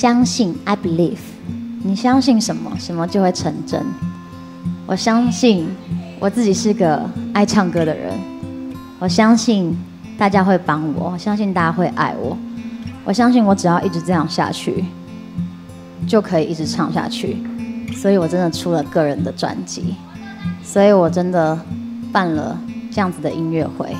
相信，I believe。你相信什么，什么就会成真。我相信我自己是个爱唱歌的人，我相信大家会帮我，我相信大家会爱我，我相信我只要一直这样下去，就可以一直唱下去。所以我真的出了个人的专辑，所以我真的办了这样子的音乐会。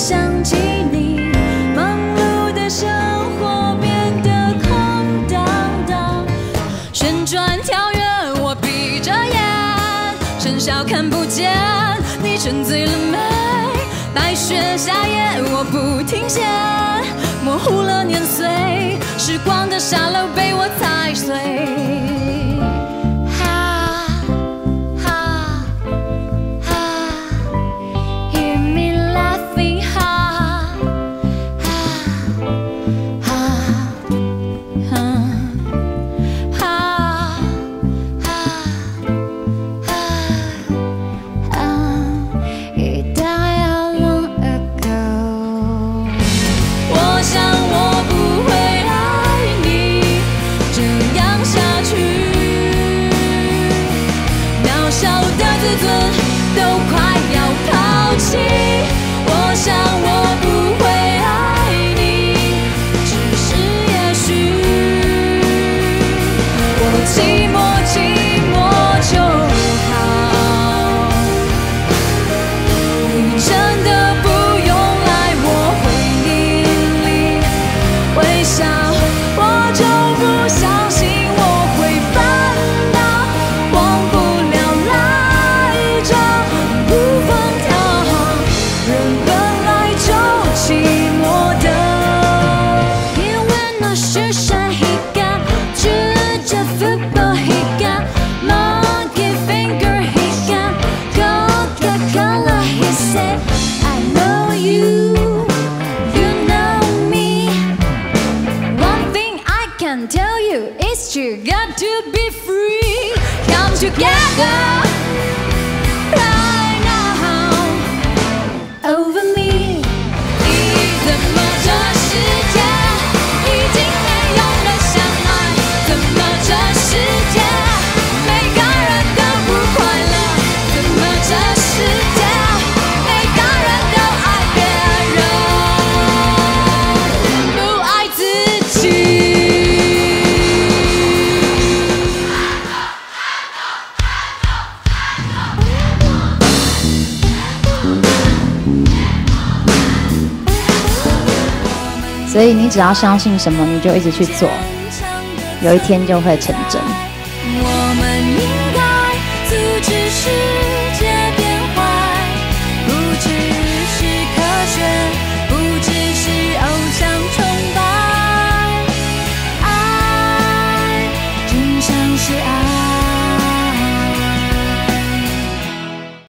想起你忙碌的生活变得空荡荡旋转跳跃我闭着眼尘嚣看不见你沉醉了没？白雪夏夜我不停歇模糊了年岁时光的沙漏被我踩碎。少的自尊都快要抛弃 you, it's true, got to be free. Come together. 所以你只要相信什么你就一直去做有一天就会成真。